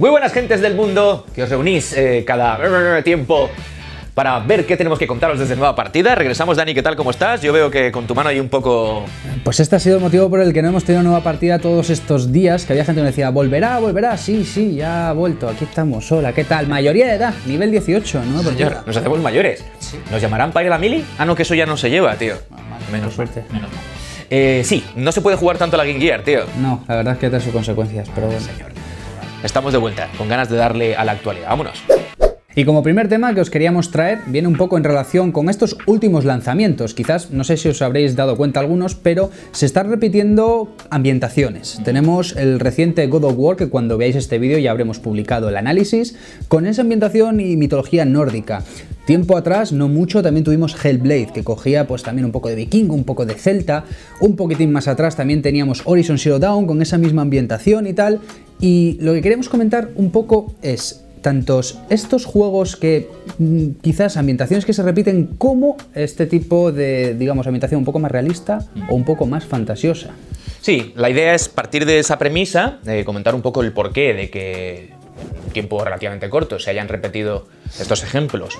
Muy buenas gentes del mundo, que os reunís eh, cada tiempo para ver qué tenemos que contaros desde nueva partida. Regresamos, Dani, ¿qué tal? ¿Cómo estás? Yo veo que con tu mano hay un poco... Pues este ha sido el motivo por el que no hemos tenido nueva partida todos estos días, que había gente que me decía, ¿volverá? ¿Volverá? Sí, sí, ya ha vuelto, aquí estamos, hola, ¿qué tal? Mayoría de edad, nivel 18, ¿no? Señor, nos hacemos mayores. ¿Nos llamarán para ir a la mili? Ah, no, que eso ya no se lleva, tío. Menos suerte. Menos mal. Eh, sí, no se puede jugar tanto a la Game Gear, tío. No, la verdad es que trae sus consecuencias, pero bueno. Señor. Estamos de vuelta, con ganas de darle a la actualidad. Vámonos. Y como primer tema que os queríamos traer viene un poco en relación con estos últimos lanzamientos. Quizás, no sé si os habréis dado cuenta algunos, pero se están repitiendo ambientaciones. Tenemos el reciente God of War, que cuando veáis este vídeo ya habremos publicado el análisis, con esa ambientación y mitología nórdica. Tiempo atrás, no mucho, también tuvimos Hellblade, que cogía pues también un poco de vikingo, un poco de celta. Un poquitín más atrás también teníamos Horizon Zero Dawn con esa misma ambientación y tal. Y lo que queremos comentar un poco es tantos estos juegos que mm, quizás ambientaciones que se repiten como este tipo de, digamos, ambientación un poco más realista o un poco más fantasiosa. Sí, la idea es partir de esa premisa, de comentar un poco el porqué de que en tiempo relativamente corto se hayan repetido estos ejemplos,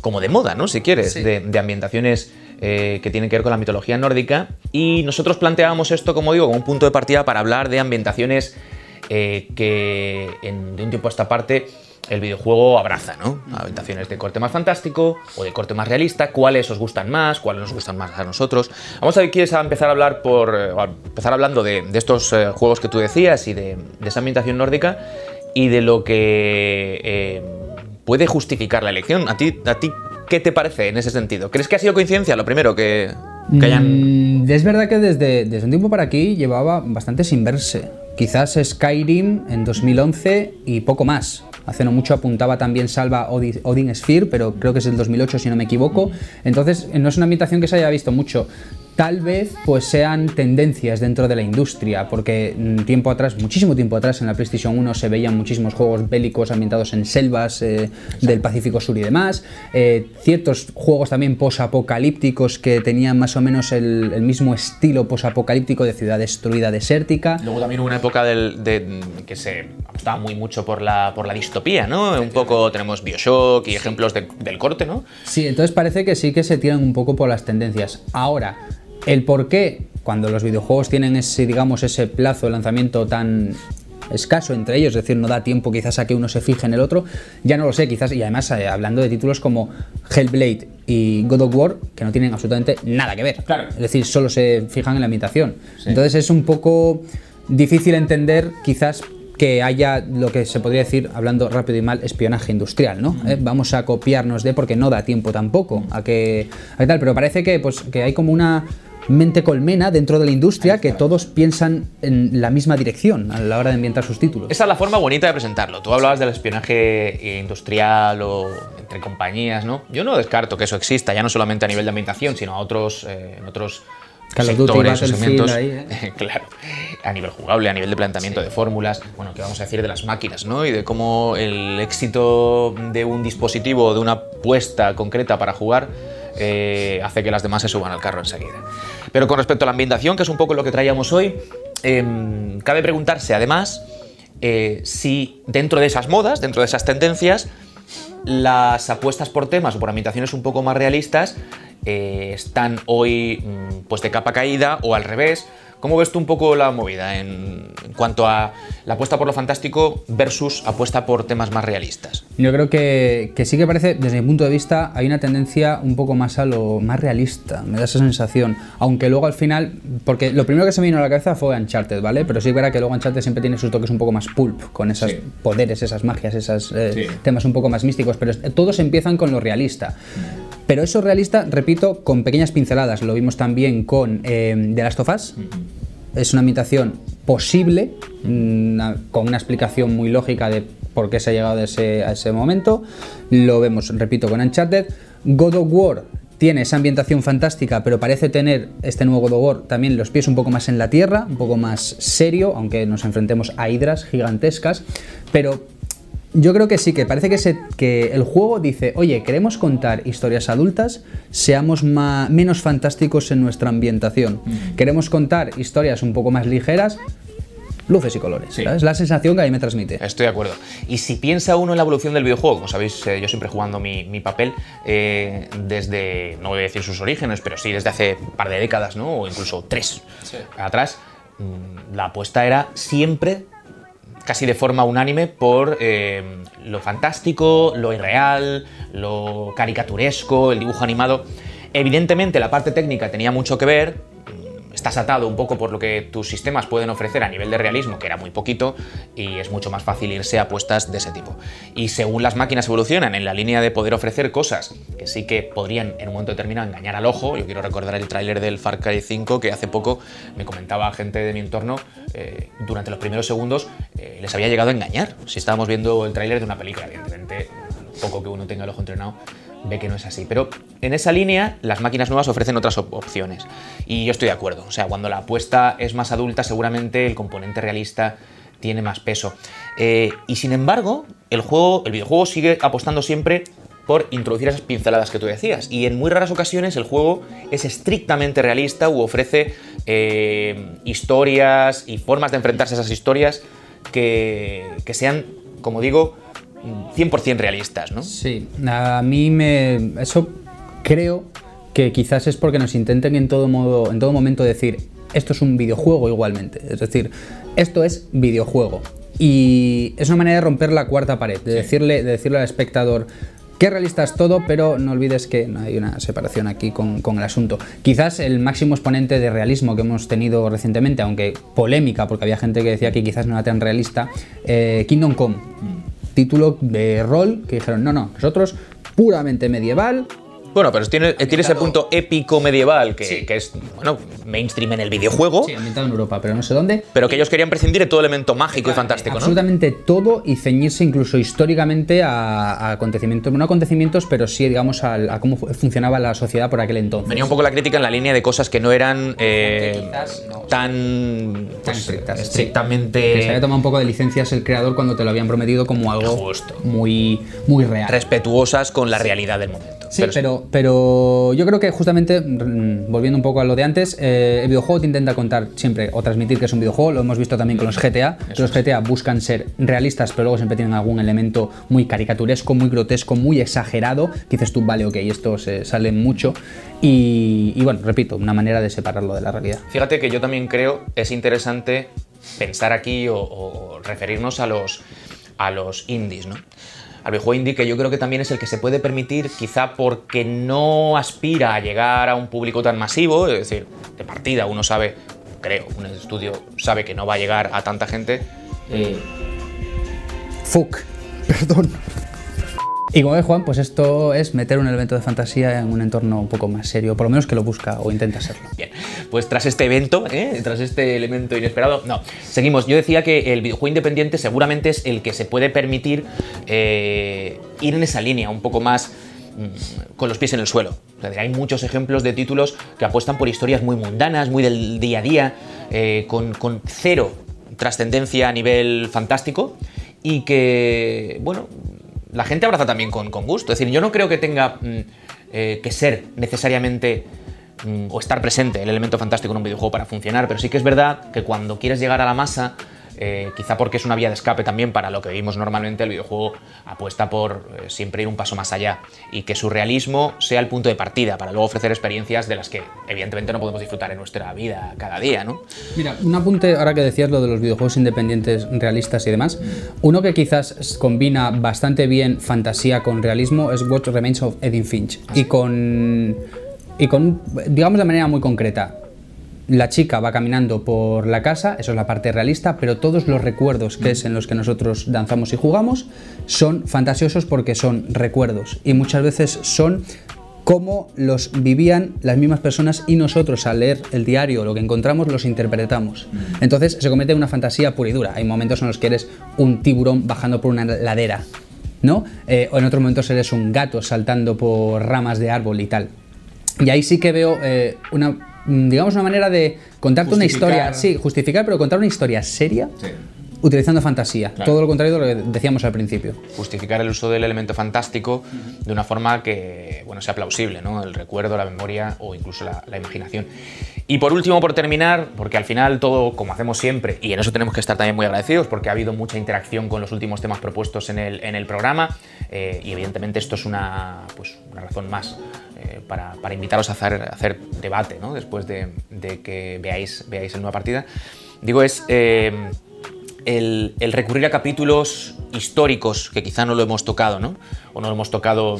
como de moda, ¿no? Si quieres, de, ambientaciones eh, que tienen que ver con la mitología nórdica. Y nosotros planteábamos esto, como digo, como un punto de partida para hablar de ambientaciones eh, que en, de un tiempo a esta parte el videojuego abraza, ¿no? Habitaciones de corte más fantástico o de corte más realista, cuáles os gustan más, cuáles nos gustan más a nosotros. Vamos a ver, ¿quieres empezar a hablar por. Eh, empezar hablando de, estos eh, juegos que tú decías y de, esa ambientación nórdica y de lo que eh, puede justificar la elección? ¿A ti, ¿A ti qué te parece en ese sentido? ¿Crees que ha sido coincidencia lo primero que, hayan.? Mm, es verdad que desde, desde un tiempo para aquí llevaba bastante sin verse. Quizás Skyrim en 2011 y poco más. Hace no mucho apuntaba también Salva Odin Sphere, pero creo que es el 2008 si no me equivoco. Entonces no es una ambientación que se haya visto mucho tal vez pues sean tendencias dentro de la industria, porque mm, tiempo atrás, muchísimo tiempo atrás en la PlayStation 1 se veían muchísimos juegos bélicos ambientados en selvas eh, del Pacífico Sur y demás, eh, ciertos juegos también posapocalípticos que tenían más o menos el, mismo estilo posapocalíptico de ciudad destruida desértica. Luego también hubo una época de, que se apostaba muy mucho por la, por la distopía, ¿no? Un poco tenemos Bioshock y ejemplos del corte, ¿no? Sí, entonces parece que sí que se tiran un poco por las tendencias. Ahora, el por qué, cuando los videojuegos tienen ese, digamos, ese plazo de lanzamiento tan escaso entre ellos, es decir, no da tiempo quizás a que uno se fije en el otro, ya no lo sé, quizás, y además eh, hablando de títulos como Hellblade y God of War, que no tienen absolutamente nada que ver. Claro. Es decir, solo se fijan en la imitación. Entonces es un poco difícil entender quizás que haya lo que se podría decir, hablando rápido y mal, espionaje industrial, ¿no? Eh, vamos a copiarnos de, porque no da tiempo tampoco a que, a tal, pero parece que, pues, que hay como una mente colmena dentro de la industria que todos piensan en la misma dirección a la hora de ambientar sus títulos. Esa es la forma bonita de presentarlo. Tú hablabas del espionaje industrial o entre compañías, ¿no? Yo no descarto que eso exista, ya no solamente a nivel de ambientación, sino a otros, eh, en otros sectores o segmentos. ¿eh? claro, a nivel jugable, a nivel de planteamiento de fórmulas, bueno, ¿qué vamos a decir de las máquinas, ¿no? Y de cómo el éxito de un dispositivo, de una puesta concreta para jugar, eh, hace que las demás se suban al carro enseguida. Pero con respecto a la ambientación, que es un poco lo que traíamos hoy, em, cabe preguntarse además eh, si dentro de esas modas, dentro de esas tendencias, las apuestas por temas o por ambientaciones un poco más realistas eh, están hoy mm, pues de capa caída o al revés, ¿Cómo ves tú un poco la movida en, cuanto a la apuesta por lo fantástico versus apuesta por temas más realistas? Yo creo que, sí que parece, desde mi punto de vista, hay una tendencia un poco más a lo más realista, me da esa sensación. Aunque luego al final, porque lo primero que se me vino a la cabeza fue Uncharted, ¿vale? Pero sí que verá que luego Uncharted siempre tiene sus toques un poco más pulp, con esos poderes, esas magias, esos eh, temas un poco más místicos, pero todos empiezan con lo realista. Pero eso realista, repito, con pequeñas pinceladas. Lo vimos también con eh, The Last of Us. Es una imitación posible, mm, con una explicación muy lógica de por qué se ha llegado a ese, a ese momento. Lo vemos, repito, con Uncharted. God of War tiene esa ambientación fantástica, pero parece tener este nuevo God of War también los pies un poco más en la tierra, un poco más serio, aunque nos enfrentemos a hidras gigantescas, pero yo creo que sí, que parece que, se, que el juego dice, oye, queremos contar historias adultas, seamos menos fantásticos en nuestra ambientación. Queremos contar historias un poco más ligeras, luces y colores. Es la sensación que a mí me transmite. Estoy de acuerdo. Y si piensa uno en la evolución del videojuego, como sabéis, eh, yo siempre jugando mi, papel, eh, desde, no voy a decir sus orígenes, pero sí desde hace un par de décadas, ¿no? O incluso tres atrás, mm, la apuesta era siempre casi de forma unánime por eh, lo fantástico, lo irreal, lo caricaturesco, el dibujo animado. Evidentemente la parte técnica tenía mucho que ver, estás atado un poco por lo que tus sistemas pueden ofrecer a nivel de realismo, que era muy poquito, y es mucho más fácil irse a apuestas de ese tipo. Y según las máquinas evolucionan en la línea de poder ofrecer cosas que sí que podrían en un momento determinado engañar al ojo, yo quiero recordar el tráiler del Far Cry 5 que hace poco me comentaba gente de mi entorno, eh, durante los primeros segundos eh, les había llegado a engañar. Si estábamos viendo el tráiler de una película, evidentemente, poco que uno tenga el ojo entrenado, ve que no es así. Pero en esa línea, las máquinas nuevas ofrecen otras opciones. Y yo estoy de acuerdo. O sea, cuando la apuesta es más adulta, seguramente el componente realista tiene más peso. Eh, y sin embargo, el, juego, el videojuego sigue apostando siempre por introducir esas pinceladas que tú decías. Y en muy raras ocasiones el juego es estrictamente realista u ofrece eh, historias y formas de enfrentarse a esas historias que, que sean, como digo, 100% realistas, ¿no? Sí, a mí me... Eso creo que quizás es porque nos intenten en todo, modo, en todo momento decir, esto es un videojuego igualmente. Es decir, esto es videojuego. Y es una manera de romper la cuarta pared, de, decirle, de decirle al espectador, que realista es todo, pero no olvides que no hay una separación aquí con, el asunto. Quizás el máximo exponente de realismo que hemos tenido recientemente, aunque polémica, porque había gente que decía que quizás no era tan realista, eh, Kingdom Come título de rol que dijeron, no, no, nosotros puramente medieval, bueno, pero tiene, tiene ese punto épico medieval que, que, es, bueno, mainstream en el videojuego. Sí, ambientado en Europa, pero no sé dónde. Pero que ellos querían prescindir de todo elemento mágico y fantástico, absolutamente ¿no? Absolutamente todo y ceñirse incluso históricamente a, acontecimientos, no acontecimientos, pero sí, digamos, a, cómo funcionaba la sociedad por aquel entonces. Venía un poco la crítica en la línea de cosas que no eran eh, tan, pues, estrictamente... Que se había tomado un poco de licencias el creador cuando te lo habían prometido como algo muy, muy real. Respetuosas con la realidad del momento. Sí, pero, pero, yo creo que justamente, mm, volviendo un poco a lo de antes, eh, el videojuego te intenta contar siempre o transmitir que es un videojuego, lo hemos visto también con los GTA, los GTA buscan ser realistas, pero luego siempre tienen algún elemento muy caricaturesco, muy grotesco, muy exagerado, que dices tú, vale, ok, esto se sale mucho. Y, bueno, repito, una manera de separarlo de la realidad. Fíjate que yo también creo es interesante pensar aquí o, o referirnos a los, a los indies, ¿no? Al videojuego indie, que yo creo que también es el que se puede permitir, quizá porque no aspira a llegar a un público tan masivo, es decir, de partida uno sabe, creo, un estudio sabe que no va a llegar a tanta gente. Fuck, perdón. Y como ves, Juan, pues esto es meter un elemento de fantasía en un entorno un poco más serio, por lo menos que lo busca o intenta serlo. Bien, pues tras este evento, ¿eh? tras este elemento inesperado, no, seguimos. Yo decía que el videojuego independiente seguramente es el que se puede permitir eh, ir en esa línea, un poco más mm, con los pies en el suelo. hay muchos ejemplos de títulos que apuestan por historias muy mundanas, muy del día a día, eh, con cero trascendencia a nivel fantástico y que, bueno, la gente abraza también con, gusto. Es decir, yo no creo que tenga mm, eh, que ser necesariamente mm, o estar presente el elemento fantástico en un videojuego para funcionar, pero sí que es verdad que cuando quieres llegar a la masa eh, quizá porque es una vía de escape también para lo que vimos normalmente, el videojuego apuesta por eh, siempre ir un paso más allá y que su realismo sea el punto de partida para luego ofrecer experiencias de las que evidentemente no podemos disfrutar en nuestra vida cada día, ¿no? Mira, un apunte ahora que decías lo de los videojuegos independientes realistas y demás, uno que quizás combina bastante bien fantasía con realismo es What Remains of Edith Finch. Ah, y con y con digamos de manera muy concreta la chica va caminando por la casa, eso es la parte realista, pero todos los recuerdos que es en los que nosotros danzamos y jugamos son fantasiosos porque son recuerdos y muchas veces son como los vivían las mismas personas y nosotros al leer el diario lo que encontramos los interpretamos. Entonces se comete una fantasía pura y dura. Hay momentos en los que eres un tiburón bajando por una ladera, ¿no? Eh, o en otros momentos eres un gato saltando por ramas de árbol y tal. Y ahí sí que veo eh, una digamos, una manera de contarte una historia, sí, justificar, pero contar una historia seria. utilizando fantasía. Todo lo contrario de lo que decíamos al principio. Justificar el uso del elemento fantástico de una forma que bueno, sea plausible, ¿no? El recuerdo, la memoria o incluso la, imaginación. Y por último, por terminar, porque al final todo, como hacemos siempre, y en eso tenemos que estar también muy agradecidos, porque ha habido mucha interacción con los últimos temas propuestos en el, en el programa, eh, y evidentemente esto es una, pues, una razón más eh, para, para, invitaros a hacer, debate, ¿no? Después de, que veáis, veáis el nueva partida. Digo, es... Eh, el, recurrir a capítulos históricos que quizá no lo hemos tocado, ¿no? O no lo hemos tocado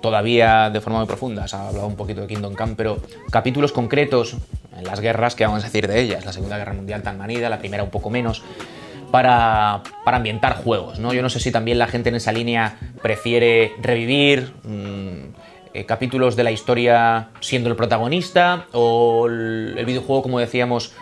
todavía de forma muy profunda. Se ha hablado un poquito de Kingdom Come, pero capítulos concretos en las guerras, que vamos a decir de ellas? La Segunda Guerra Mundial tan manida, la primera un poco menos. Para, ambientar juegos, ¿no? Yo no sé si también la gente en esa línea prefiere revivir mm, eh, capítulos de la historia siendo el protagonista o el videojuego, como decíamos,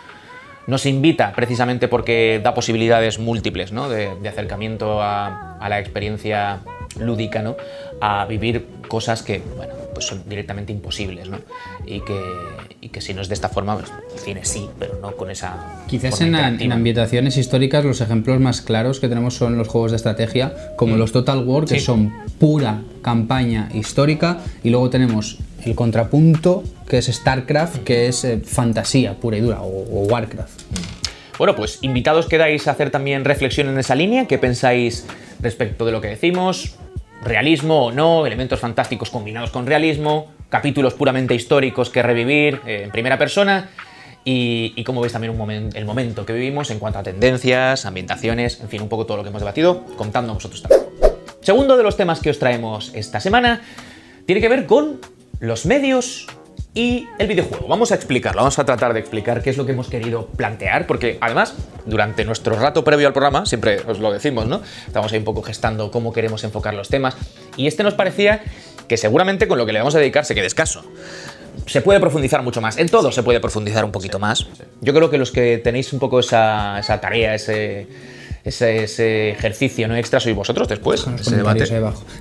nos invita precisamente porque da posibilidades múltiples ¿no? de, acercamiento a, la experiencia lúdica, ¿no? a vivir cosas que bueno, pues son directamente imposibles ¿no? y, que, y que si no es de esta forma, pues, el cine sí, pero no con esa... Quizás en, en, ambientaciones históricas los ejemplos más claros que tenemos son los juegos de estrategia, como mm. los Total War, que son pura campaña histórica, y luego tenemos el contrapunto que es StarCraft, que es eh, fantasía pura y dura, o, Warcraft. Bueno, pues invitados quedáis a hacer también reflexión en esa línea. ¿Qué pensáis respecto de lo que decimos? ¿Realismo o no? ¿Elementos fantásticos combinados con realismo? ¿Capítulos puramente históricos que revivir eh, en primera persona? Y, cómo veis también un el momento que vivimos en cuanto a tendencias, ambientaciones, en fin, un poco todo lo que hemos debatido, contando vosotros también. Segundo de los temas que os traemos esta semana tiene que ver con los medios y el videojuego. Vamos a explicarlo, vamos a tratar de explicar qué es lo que hemos querido plantear, porque además, durante nuestro rato previo al programa, siempre os lo decimos, ¿no? Estamos ahí un poco gestando cómo queremos enfocar los temas, y este nos parecía que seguramente con lo que le vamos a dedicar se quede escaso. Se puede profundizar mucho más, en todo se puede profundizar un poquito más. Yo creo que los que tenéis un poco esa, esa tarea, ese ese, ejercicio no extra sois vosotros después. Ese debate.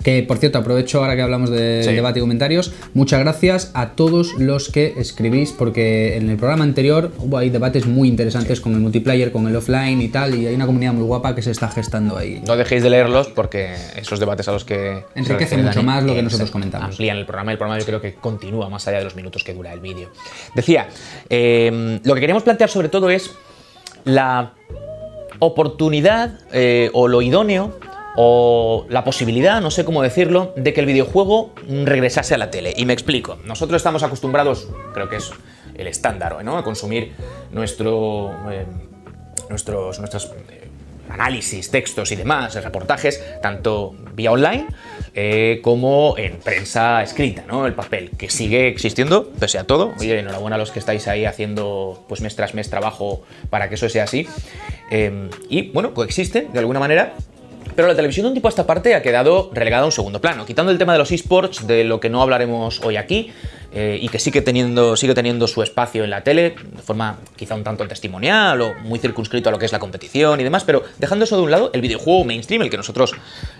Que por cierto, aprovecho ahora que hablamos de debate y comentarios. Muchas gracias a todos los que escribís, porque en el programa anterior hubo ahí debates muy interesantes con el multiplayer, con el offline y tal, y hay una comunidad muy guapa que se está gestando ahí. No dejéis de leerlos porque esos debates a los que. Enriquecen mucho más lo que nosotros comentamos. Amplían el programa. El programa yo creo que continúa más allá de los minutos que dura el vídeo. Decía, eh, lo que queremos plantear sobre todo es la oportunidad eh, o lo idóneo o la posibilidad, no sé cómo decirlo, de que el videojuego regresase a la tele. Y me explico. Nosotros estamos acostumbrados, creo que es el estándar, ¿no? A consumir nuestro, eh, nuestros, nuestros eh, análisis, textos y demás, reportajes, tanto vía online como en prensa escrita, ¿no? El papel, que sigue existiendo pese a todo. Oye, enhorabuena a los que estáis ahí haciendo pues mes tras mes trabajo para que eso sea así. Em, y bueno, coexisten de alguna manera. Pero la televisión de un tipo a esta parte ha quedado relegada a un segundo plano. Quitando el tema de los esports, de lo que no hablaremos hoy aquí, eh, y que sigue teniendo, sigue teniendo su espacio en la tele, de forma quizá un tanto testimonial o muy circunscrito a lo que es la competición y demás, pero dejando eso de un lado, el videojuego mainstream, el que nosotros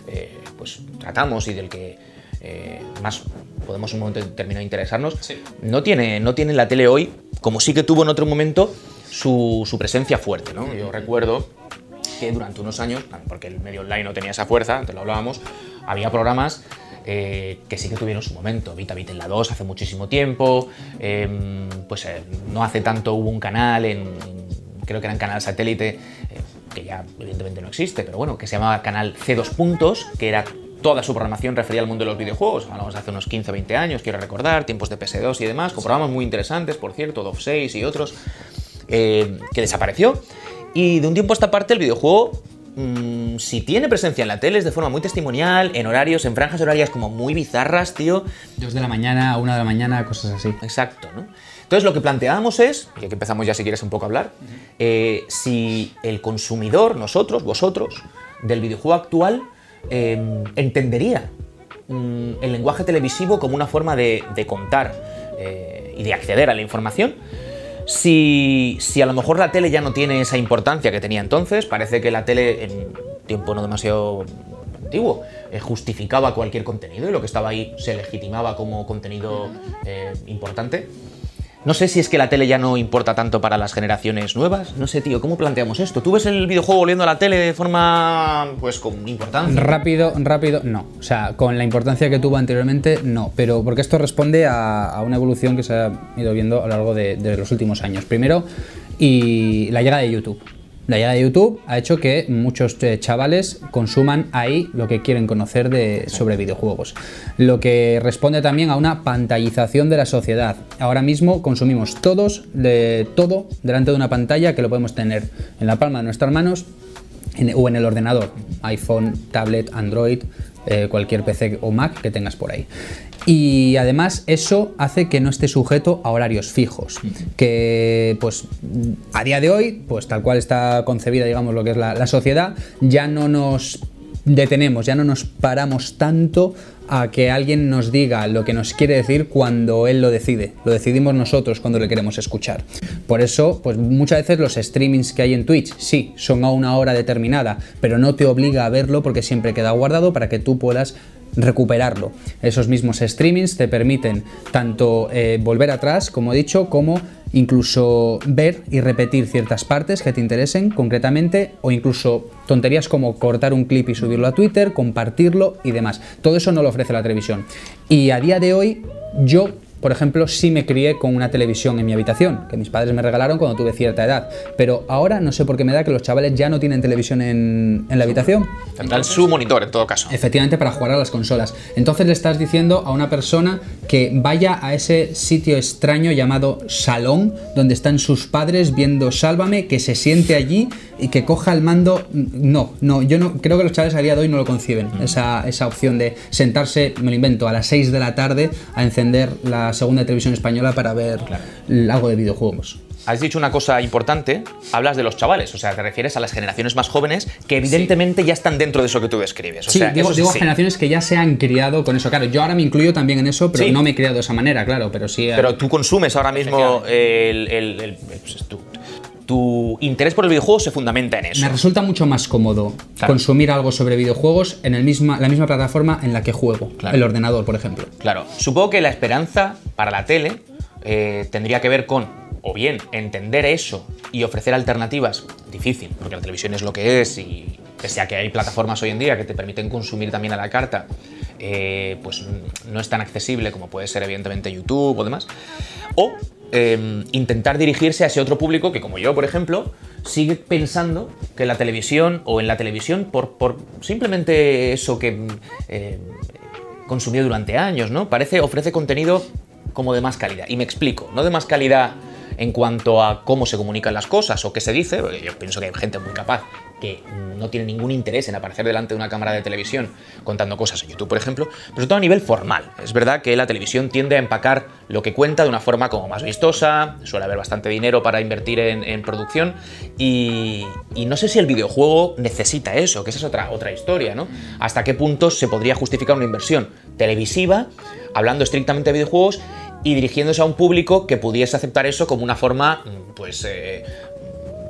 eh, pues, tratamos y del que eh, más podemos en un momento determinado interesarnos, no, tiene, no tiene la tele hoy, como sí que tuvo en otro momento, su, presencia fuerte. ¿no? Yo recuerdo que durante unos años, porque el medio online no tenía esa fuerza, antes lo hablábamos, había programas eh, que sí que tuvieron su momento. Vita Vita en la 2 hace muchísimo tiempo, em, pues eh, no hace tanto hubo un canal, en, creo que era en canal satélite, eh, que ya evidentemente no existe, pero bueno, que se llamaba canal C2 Puntos, que era toda su programación refería al mundo de los videojuegos. Hablamos hace unos 15 o 20 años, quiero recordar, tiempos de PS2 y demás, con programas muy interesantes, por cierto, DOF 6 y otros. Eh, que desapareció. Y de un tiempo a esta parte el videojuego, mm, si tiene presencia en la tele, es de forma muy testimonial, en horarios, en franjas horarias como muy bizarras, tío. Dos de la mañana, una de la mañana, cosas así. Exacto, ¿no? Entonces lo que planteábamos es, y aquí empezamos ya si quieres un poco a hablar, eh, si el consumidor, nosotros, vosotros, del videojuego actual, em, entendería mm, el lenguaje televisivo como una forma de, de contar eh, y de acceder a la información si, si a lo mejor la tele ya no tiene esa importancia que tenía entonces, parece que la tele en tiempo no demasiado antiguo eh, justificaba cualquier contenido y lo que estaba ahí se legitimaba como contenido eh, importante. No sé si es que la tele ya no importa tanto para las generaciones nuevas. No sé, tío, ¿cómo planteamos esto? ¿Tú ves el videojuego volviendo a la tele de forma, pues, con importancia? Rápido, rápido, no. O sea, con la importancia que tuvo anteriormente, no. Pero porque esto responde a, una evolución que se ha ido viendo a lo largo de, los últimos años. Primero, y la llegada de YouTube. La llegada de YouTube ha hecho que muchos eh, chavales consuman ahí lo que quieren conocer de, sobre videojuegos. Lo que responde también a una pantallización de la sociedad. Ahora mismo consumimos todos de todo delante de una pantalla que lo podemos tener en la palma de nuestras manos o en el ordenador, iPhone, tablet, Android, eh, cualquier PC o Mac que tengas por ahí. Y además eso hace que no esté sujeto a horarios fijos, que pues a día de hoy, pues tal cual está concebida, digamos, lo que es la, sociedad, ya no nos detenemos, ya no nos paramos tanto a que alguien nos diga lo que nos quiere decir cuando él lo decide. Lo decidimos nosotros cuando le queremos escuchar. Por eso, pues muchas veces los streamings que hay en Twitch, sí, son a una hora determinada, pero no te obliga a verlo porque siempre queda guardado para que tú puedas recuperarlo. Esos mismos streamings te permiten tanto eh, volver atrás, como he dicho, como incluso ver y repetir ciertas partes que te interesen concretamente o incluso tonterías como cortar un clip y subirlo a Twitter, compartirlo y demás. Todo eso no lo ofrece la televisión. Y a día de hoy yo por ejemplo, sí me crié con una televisión en mi habitación, que mis padres me regalaron cuando tuve cierta edad. Pero ahora no sé por qué me da que los chavales ya no tienen televisión en, la habitación. Tendrán su monitor en todo caso. Efectivamente, para jugar a las consolas. Entonces le estás diciendo a una persona que vaya a ese sitio extraño llamado salón, donde están sus padres viendo Sálvame, que se siente allí y que coja el mando. No, no, yo no creo que los chavales a día de hoy no lo conciben. Mm. Esa, esa opción de sentarse, me lo invento, a las 6 de la tarde a encender la segunda televisión española para ver algo de videojuegos. Has dicho una cosa importante, hablas de los chavales, o sea, te refieres a las generaciones más jóvenes que evidentemente ya están dentro de eso que tú describes. sí, digo, generaciones que ya se han criado con eso. Claro, yo ahora me incluyo también en eso, pero no me he criado de esa manera, claro, pero sí. Pero tú consumes ahora mismo el, pues, tu interés por el videojuego se fundamenta en eso. Me resulta mucho más cómodo consumir algo sobre videojuegos en el misma, la misma plataforma en la que juego, el ordenador, por ejemplo. Claro, supongo que la esperanza para la tele eh, tendría que ver con o bien entender eso y ofrecer alternativas, difícil, porque la televisión es lo que es y pese a que hay plataformas hoy en día que te permiten consumir también a la carta, eh, pues no es tan accesible como puede ser evidentemente YouTube o demás, o em, intentar dirigirse a ese otro público que como yo, por ejemplo, sigue pensando que la televisión o en la televisión, por, por simplemente eso que eh, consumió durante años, ¿no? Parece, ofrece contenido como de más calidad. Y me explico, no de más calidad en cuanto a cómo se comunican las cosas o qué se dice, yo pienso que hay gente muy capaz que no tiene ningún interés en aparecer delante de una cámara de televisión contando cosas en YouTube, por ejemplo, pero sobre todo a nivel formal. Es verdad que la televisión tiende a empacar lo que cuenta de una forma como más vistosa, suele haber bastante dinero para invertir en, producción y, no sé si el videojuego necesita eso, que esa es otra, otra historia, ¿no? Hasta qué punto se podría justificar una inversión televisiva, hablando estrictamente de videojuegos, y dirigiéndose a un público que pudiese aceptar eso como una forma, pues, eh,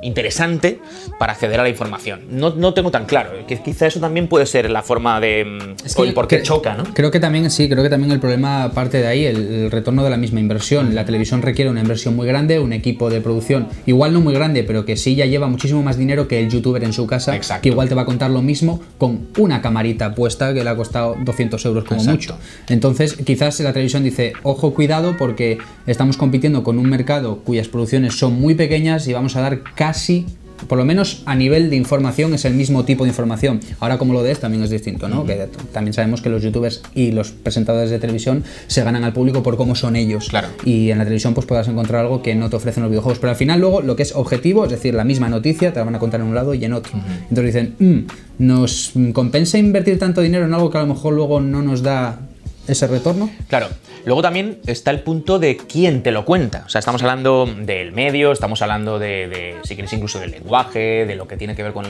interesante para acceder a la información. No, no tengo tan claro, que quizá eso también puede ser la forma de... Mm, es que, porque choca, ¿no? Creo que también, sí, creo que también el problema parte de ahí, el, retorno de la misma inversión. La televisión requiere una inversión muy grande, un equipo de producción igual no muy grande, pero que sí ya lleva muchísimo más dinero que el youtuber en su casa, Exacto. que igual te va a contar lo mismo con una camarita puesta que le ha costado 200 euros como mucho. Entonces, quizás la televisión dice, ojo, cuidado, porque estamos compitiendo con un mercado cuyas producciones son muy pequeñas y vamos a dar casi por lo menos a nivel de información es el mismo tipo de información. Ahora como lo des también es distinto, ¿no? Que también sabemos que los youtubers y los presentadores de televisión se ganan al público por cómo son ellos. Claro. Y en la televisión pues podrás encontrar algo que no te ofrecen los videojuegos. Pero al final luego lo que es objetivo, es decir, la misma noticia te la van a contar en un lado y en otro. Entonces dicen, mm, ¿nos compensa invertir tanto dinero en algo que a lo mejor luego no nos da ese retorno? Claro. Luego también está el punto de quién te lo cuenta. O sea, estamos hablando del medio, estamos hablando de, si quieres, incluso del lenguaje, de lo que tiene que ver con,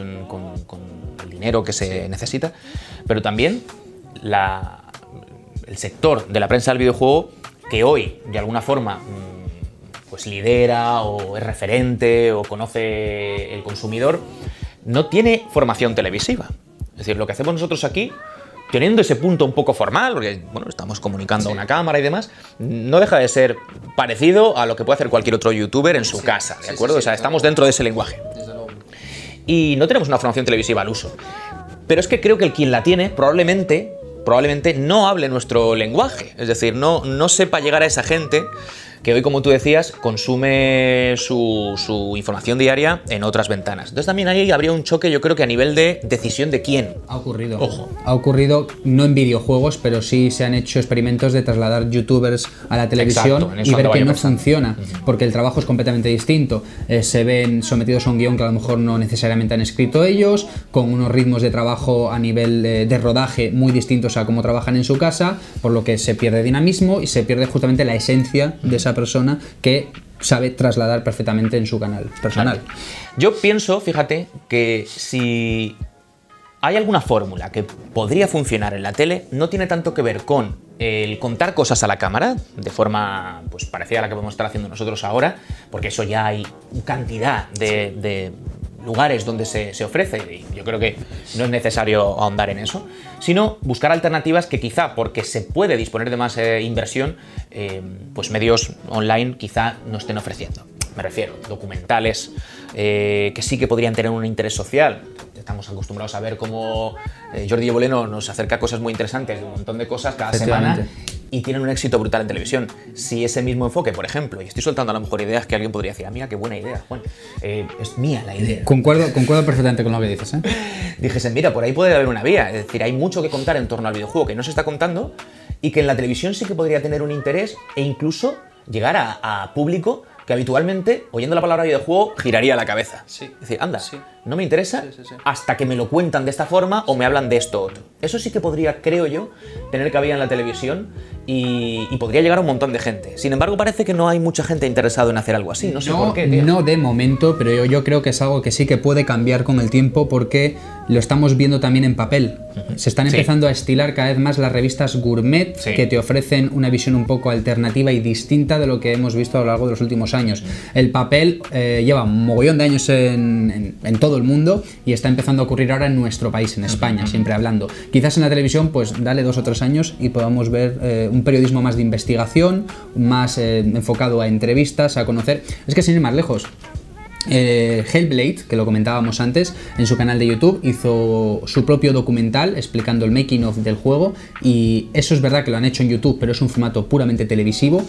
el dinero que se necesita, pero también el sector de la prensa del videojuego que hoy, de alguna forma, mm, pues lidera o es referente o conoce el consumidor, no tiene formación televisiva. Es decir, lo que hacemos nosotros aquí teniendo ese punto un poco formal, porque bueno, estamos comunicando a una cámara y demás, no deja de ser parecido a lo que puede hacer cualquier otro youtuber en su casa, ¿de acuerdo? o sea, estamos dentro de ese lenguaje. Y no tenemos una formación televisiva al uso. Pero es que creo que el quien la tiene probablemente, probablemente no hable nuestro lenguaje, es decir, no, no sepa llegar a esa gente que hoy, como tú decías, consume su, información diaria en otras ventanas. Entonces también ahí habría un choque, yo creo que a nivel de decisión de quién. Ha ocurrido. Ojo. Ha ocurrido no en videojuegos, pero sí se han hecho experimentos de trasladar youtubers a la televisión y ver que no funciona, porque el trabajo es completamente distinto. Eh, se ven sometidos a un guion que a lo mejor no necesariamente han escrito ellos, con unos ritmos de trabajo a nivel de, de rodaje muy distintos a cómo trabajan en su casa, por lo que se pierde dinamismo y se pierde justamente la esencia de esa persona que sabe trasladar perfectamente en su canal personal. Yo pienso, fíjate, que si hay alguna fórmula que podría funcionar en la tele, no tiene tanto que ver con el contar cosas a la cámara, de forma pues, parecida a la que podemos estar haciendo nosotros ahora, porque eso ya hay cantidad de, lugares donde se, se, ofrece, y yo creo que no es necesario ahondar en eso, sino buscar alternativas que quizá, porque se puede disponer de más eh, inversión, eh, pues medios online quizá no estén ofreciendo. Me refiero, documentales eh, que sí que podrían tener un interés social. Estamos acostumbrados a ver cómo Jordi Boleno nos acerca cosas muy interesantes un montón de cosas cada semana y tienen un éxito brutal en televisión. Si ese mismo enfoque, por ejemplo, y estoy soltando a lo mejor ideas que alguien podría decir, ah, mira, qué buena idea, Juan, eh, es mía la idea. Concuerdo, concuerdo perfectamente con lo que dices. ¿eh? Dijesen, mira, por ahí puede haber una vía, es decir, hay mucho que contar en torno al videojuego que no se está contando y que en la televisión sí que podría tener un interés e incluso llegar a público que habitualmente, oyendo la palabra videojuego, giraría la cabeza. Sí. Es decir, anda, no me interesa hasta que me lo cuentan de esta forma o me hablan de esto otro. Eso sí que podría, creo yo, tener cabida en la televisión y, podría llegar a un montón de gente. Sin embargo, parece que no hay mucha gente interesada en hacer algo así. No sé por qué. No de momento, pero yo, yo creo que es algo que sí que puede cambiar con el tiempo porque lo estamos viendo también en papel. Se están empezando a estilar cada vez más las revistas gourmet que te ofrecen una visión un poco alternativa y distinta de lo que hemos visto a lo largo de los últimos años. El papel eh, lleva un mogollón de años en, todo el mundo y está empezando a ocurrir ahora en nuestro país, en España, siempre hablando. Quizás en la televisión, pues dale dos o tres años y podamos ver eh, un periodismo más de investigación, más eh, enfocado a entrevistas, a conocer. Es que sin ir más lejos, eh, Hellblade, que lo comentábamos antes, en su canal de YouTube hizo su propio documental explicando el making of del juego y eso es verdad que lo han hecho en YouTube, pero es un formato puramente televisivo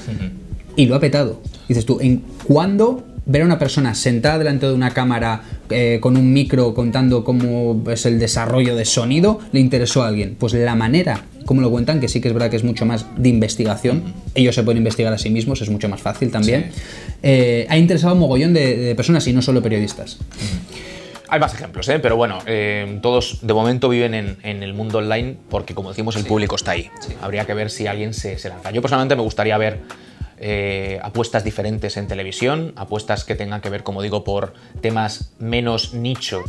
y lo ha petado. Dices tú, ¿en cuándo ver a una persona sentada delante de una cámara eh, con un micro contando cómo es el desarrollo de sonido le interesó a alguien? Pues la manera como lo cuentan, que sí que es verdad que es mucho más de investigación, ellos se pueden investigar a sí mismos, es mucho más fácil también, eh, ha interesado un mogollón de, personas y no solo periodistas. Hay más ejemplos, ¿eh? pero bueno, eh, todos de momento viven en, el mundo online porque, como decimos, el público está ahí. Habría que ver si alguien se, se, lanza. Yo personalmente me gustaría ver eh, apuestas diferentes en televisión, apuestas que tengan que ver, como digo, por temas menos nicho.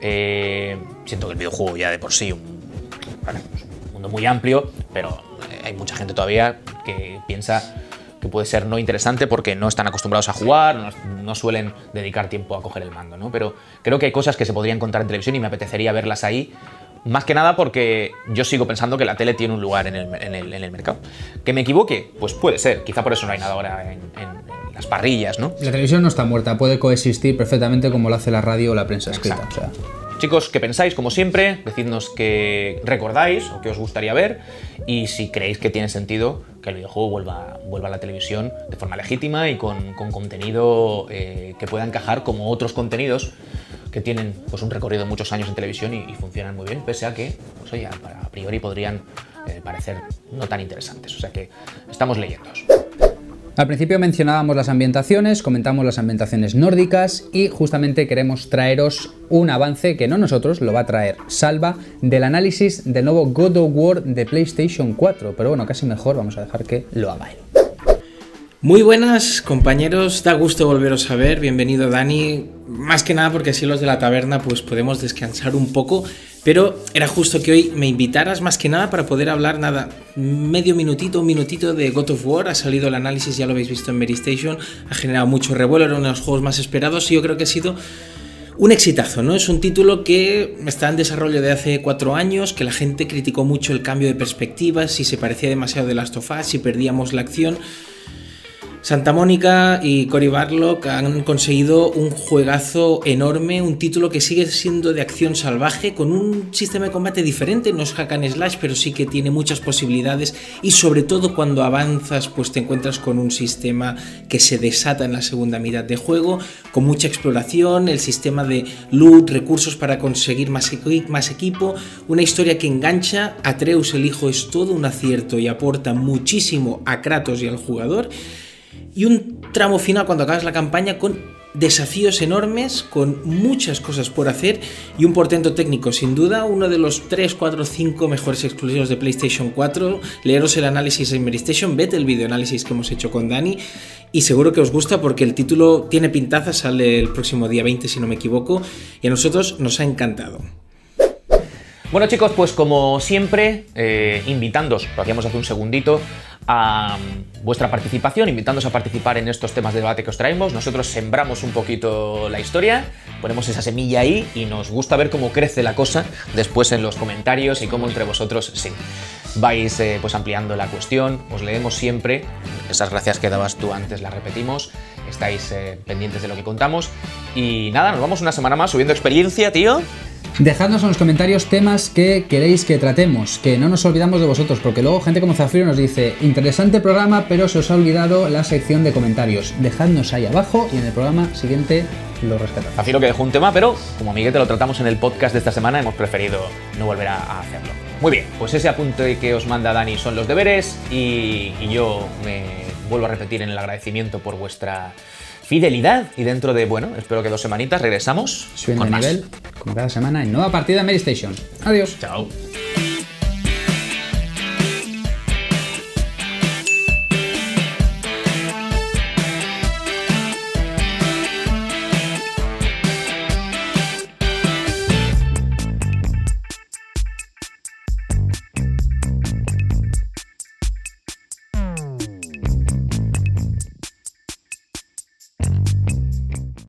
siento que el videojuego ya de por sí, un, un mundo muy amplio, pero hay mucha gente todavía que piensa que puede ser no interesante porque no están acostumbrados a jugar, no, suelen dedicar tiempo a coger el mando, ¿no? Pero creo que hay cosas que se podrían contar en televisión y me apetecería verlas ahí, más que nada porque yo sigo pensando que la tele tiene un lugar en el, mercado. ¿Que me equivoque? Pues puede ser, quizá por eso no hay nada ahora en, las parrillas, ¿no? La televisión no está muerta, puede coexistir perfectamente como lo hace la radio o la prensa escrita. Chicos, ¿qué pensáis? Como siempre, decidnos qué recordáis o qué os gustaría ver y si creéis que tiene sentido que el videojuego vuelva, vuelva a la televisión de forma legítima y con, contenido eh, que pueda encajar como otros contenidos que tienen pues, un recorrido de muchos años en televisión y, funcionan muy bien, pese a que, pues, oye, a, priori podrían eh, parecer no tan interesantes. O sea que estamos leyendo. Al principio mencionábamos las ambientaciones, comentamos las ambientaciones nórdicas y justamente queremos traeros un avance que no nosotros, lo va a traer Salva del análisis del nuevo God of War de PlayStation 4. Pero bueno, casi mejor, vamos a dejar que lo haga él. Muy buenas compañeros, da gusto volveros a ver, bienvenido Dani, más que nada porque así los de la taberna pues podemos descansar un poco, pero era justo que hoy me invitaras más que nada para poder hablar nada, medio minutito, un minutito de God of War, ha salido el análisis, ya lo habéis visto en Mary Station, ha generado mucho revuelo, era uno de los juegos más esperados y yo creo que ha sido un exitazo, ¿no? Es un título que está en desarrollo de hace cuatro años, que la gente criticó mucho el cambio de perspectivas, si se parecía demasiado de Last of Us, si perdíamos la acción. Santa Mónica y Cory Barlock han conseguido un juegazo enorme, un título que sigue siendo de acción salvaje, con un sistema de combate diferente, no es hack and slash, pero sí que tiene muchas posibilidades. Y sobre todo cuando avanzas pues te encuentras con un sistema que se desata en la segunda mitad de juego, con mucha exploración, el sistema de loot, recursos para conseguir más, más equipo, una historia que engancha, Atreus el hijo es todo un acierto y aporta muchísimo a Kratos y al jugador y un tramo final cuando acabas la campaña con desafíos enormes, con muchas cosas por hacer y un portento técnico, sin duda, uno de los 3, 4, 5 mejores exclusivos de PlayStation 4. Leeros el análisis en PlayStation, vete el video análisis que hemos hecho con Dani y seguro que os gusta porque el título tiene pintaza, sale el próximo día 20 si no me equivoco y a nosotros nos ha encantado. Bueno chicos, pues como siempre, eh, invitándos, lo hacíamos hace un segundito, a vuestra participación, invitándoos a participar en estos temas de debate que os traemos. Nosotros sembramos un poquito la historia, ponemos esa semilla ahí y nos gusta ver cómo crece la cosa después en los comentarios y cómo entre vosotros sí. Vais eh, pues ampliando la cuestión, os leemos siempre, esas gracias que dabas tú antes las repetimos, estáis eh, pendientes de lo que contamos y nada, nos vamos una semana más subiendo experiencia, tío. Dejadnos en los comentarios temas que queréis que tratemos, que no nos olvidamos de vosotros, porque luego gente como Zafiro nos dice, interesante programa, pero se os ha olvidado la sección de comentarios. Dejadnos ahí abajo y en el programa siguiente lo rescatamos. Zafiro que dejó un tema, pero como Miguel te lo tratamos en el podcast de esta semana, hemos preferido no volver a, hacerlo. Muy bien, pues ese apunte que os manda Dani son los deberes y yo me vuelvo a repetir en el agradecimiento por vuestra fidelidad. Y dentro de, bueno, espero que dos semanitas regresamos. Subiendo con nivel, como cada semana, en nueva partida en Mary Station. Adiós. Chao.